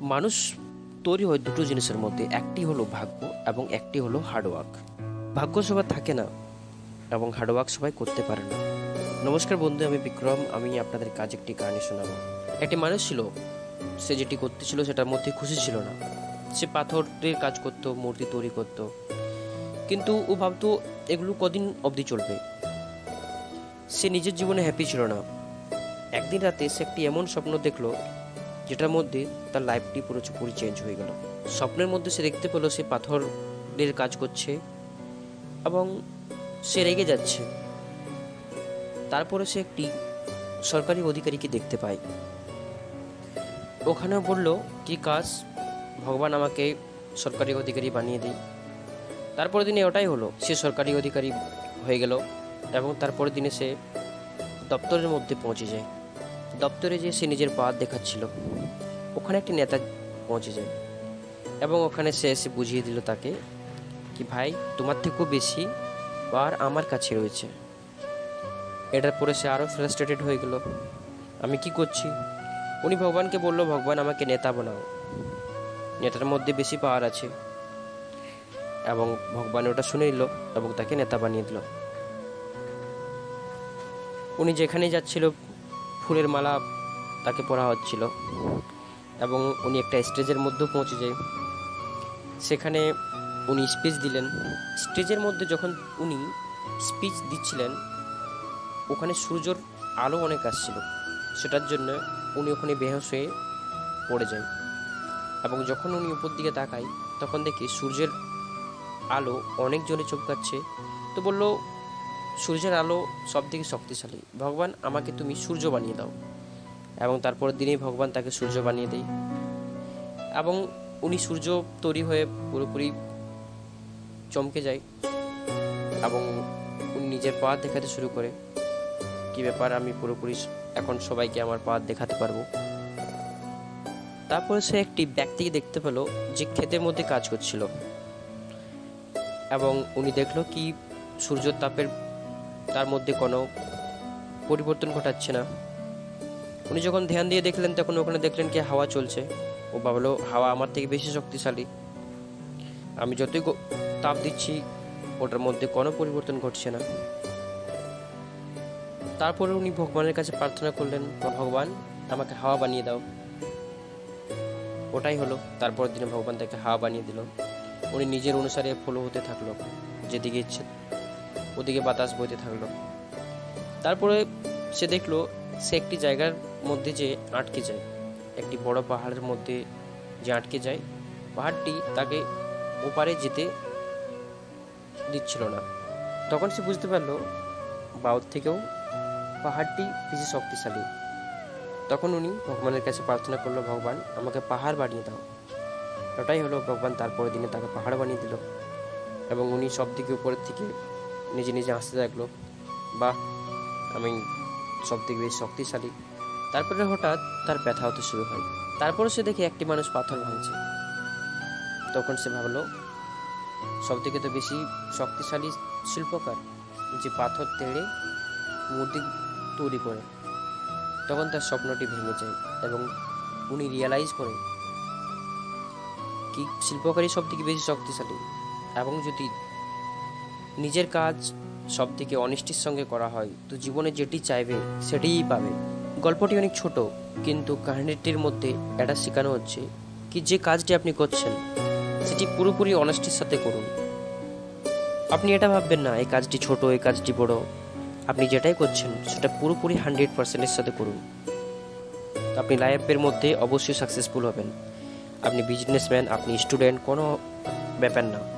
মানুষ তৈরি হয় দুটো জিনিসের মধ্যে। একটি হলো ভাগ্য এবং একটি হলো হার্ডওয়ার্ক ভাগ্য সবার থাকে না এবং হার্ডওয়ার্ক সবাই করতে পারে না। নমস্কার বন্ধু, আমি বিক্রম। আমি আপনাদের কাজ একটি কাহিনী শোনাবো। একটি মানুষ ছিল, সে যেটি করতেছিল সেটার মধ্যে খুশি ছিল না। সে পাথরের কাজ করত, মূর্তি তৈরি করত। কিন্তু ও ভাবতো, এগুলো কদিন অবধি চলবে? সে নিজের জীবনে হ্যাপি ছিল না। একদিন রাতে সে একটি এমন স্বপ্ন দেখল যেটার মধ্যে তার লাইফটি পুরোপুরি চেঞ্জ হয়ে গেল। স্বপ্নের মধ্যে সে দেখতে পেল সে পাথরের কাজ করছে এবং সে রেগে যাচ্ছে। তারপরে সে একটি সরকারি অধিকারীকে দেখতে পায়। ওখানেও বলল, কি কাজ? ভগবান আমাকে সরকারি অধিকারী বানিয়ে দিই তারপরের দিনে ওটাই হলো, সে সরকারি অধিকারী হয়ে গেল এবং তারপরের দিনে সে দপ্তরের মধ্যে পৌঁছে যায়। দপ্তরে যে সে নিজের পা দেখাচ্ছিল। ওখানে একটি নেতা পৌঁছে যায় এবং ওখানে সে এসে বুঝিয়ে দিল তাকে কি, ভাই, তোমার থেকেও বেশি বার আমার কাছে রয়েছে। এটার পরে সে আরও ফ্রাস্ট্রেটেড হয়ে গেল। আমি কি করছি? উনি ভগবানকে বলল, ভগবান, আমাকে নেতা বানাও। নেতার মধ্যে বেশি পাওয়ার আছে। এবং ভগবান ওটা শুনে নিল এবং তাকে নেতা বানিয়ে দিল। উনি যেখানে যাচ্ছিল ফুলের মালা তাকে পরা হচ্ছিল এবং উনি একটা স্টেজের মধ্যেও পৌঁছে যায়। সেখানে উনি স্পিচ দিলেন। স্টেজের মধ্যে যখন উনি স্পিচ দিচ্ছিলেন, ওখানে সূর্যর আলো অনেক আসছিল। সেটার জন্য উনি ওখানে বেহস হয়ে পড়ে যায়। এবং যখন উনি উপর দিকে তাকায়, তখন দেখি সূর্যের আলো অনেক জোরে চমকাচ্ছে। তো বলল সূর্যের আলো সব থেকে শক্তিশালী। ভগবান, আমাকে তুমি সূর্য বানিয়ে দাও। এবং তারপরের দিনেই ভগবান তাকে সূর্য বানিয়ে দেয়। এবং উনি সূর্য তৈরি হয়ে পুরোপুরি চমকে যায় এবং উনি নিজের পা দেখাতে শুরু করে। কি ব্যাপার, আমি পুরোপুরি এখন সবাইকে আমার পা দেখাতে পারব? তারপরে সে একটি ব্যক্তিকে দেখতে পেল যে ক্ষেতের মধ্যে কাজ করছিল। এবং উনি দেখল কি সূর্যের তাপের তার মধ্যে কোনো পরিবর্তন ঘটাচ্ছে না। উনি যখন ধ্যান দিয়ে দেখলেন, তখন ওখানে দেখলেন কি হাওয়া চলছে। ও ভাবলো, হাওয়া আমার থেকে বেশি শক্তিশালী। আমি যতই তাপ দিচ্ছি, ওটার মধ্যে কোনো পরিবর্তন ঘটছে না। তারপরে উনি ভগবানের কাছে প্রার্থনা করলেন ভগবান, আমাকে হাওয়া বানিয়ে দাও। ওটাই হলো। তারপর দিনে ভগবান তাকে হাওয়া বানিয়ে দিল। উনি নিজের অনুসারে ফলো হতে থাকল। যেদিকে ইচ্ছে ওদিকে বাতাস বইতে থাকল। তারপরে সে দেখল সে একটি জায়গার মধ্যে যে আটকে যায়। একটি বড় পাহাড়ের মধ্যে যে আটকে যায়, পাহাড়টি তাকে ওপারে যেতে দিচ্ছিল না। তখন সে বুঝতে পারল বাউর থেকেও পাহাড়টি বেশি শক্তিশালী। তখন উনি ভগবানের কাছে প্রার্থনা করল, ভগবান, আমাকে পাহাড় বানিয়ে দাও। ওটাই হলো ভগবান তারপরের দিনে তাকে পাহাড় বানিয়ে দিল। এবং উনি সব দিকে উপরের থেকে নিজে নিজে আসতে থাকল। বা আমি সব থেকে বেশি শক্তিশালী। তারপরে হঠাৎ তার ব্যথা হতে শুরু হয়। তারপরে সে দেখে একটি মানুষ পাথর ভাঙছে। তখন সে ভাবলো, সব থেকে তো বেশি শক্তিশালী শিল্পকার যে পাথর তেড়ে মূর্তি তৈরি করে। তখন তার স্বপ্নটি ভেঙে যায় এবং উনি রিয়েলাইজ করে কি শিল্পকারই সব থেকে বেশি শক্তিশালী। এবং যদি নিজের কাজ সব থেকে অনিষ্টির সঙ্গে করা হয়। তো জীবনে যেটি চাইবে, সেটিই পাবে। গল্পটি অনেক ছোট, কিন্তু কাহিনীটির মধ্যে এটা শেখানো হচ্ছে কি যে কাজটি আপনি করছেন, সেটি পুরোপুরি অনেস্টির সাথে করুন। আপনি এটা ভাববেন না, এই কাজটি ছোট, এই কাজটি বড়। আপনি যেটাই করছেন, সেটা পুরোপুরি হান্ড্রেড পার্সেন্টের সাথে করুন। আপনি লাইফের মধ্যে অবশ্যই সাকসেসফুল হবেন। আপনি বিজনেসম্যান আপনি স্টুডেন্ট কোনো ব্যাপার না।